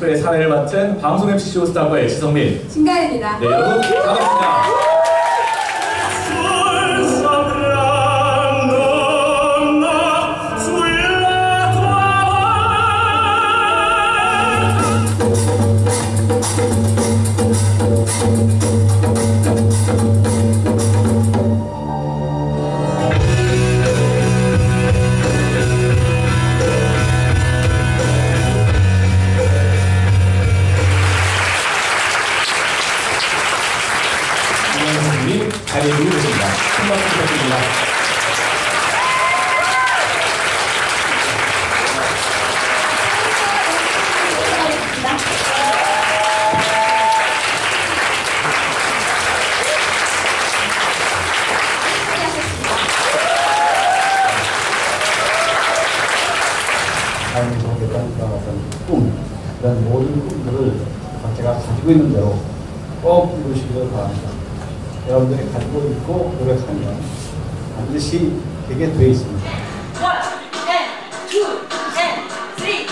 프로의 사례를 맡은 방송 MC 쇼스타버의 지성민 신가입니다. 네, 여러분 반갑습니다. 자리해주고 계십니다. 큰 박수 부탁드립니다. 모든 꿈들을 각자가 가지고 있는 대로 꼭 이루시기를 바랍니다. 여러분들이 가지고 있고 노력하면 반드시 되게 되어 있습니다. Two and three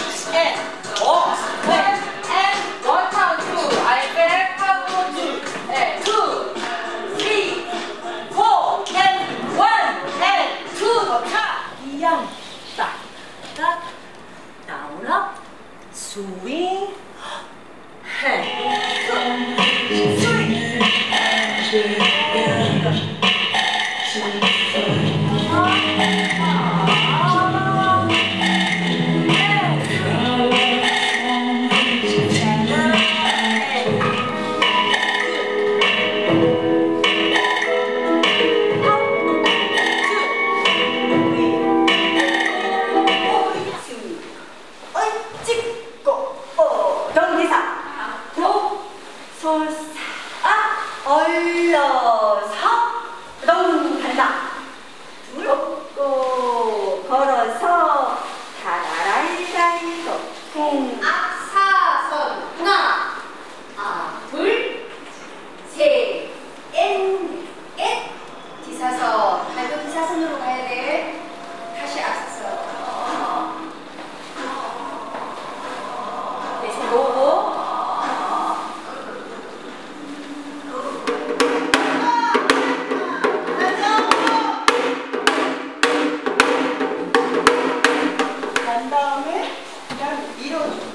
Oh, 요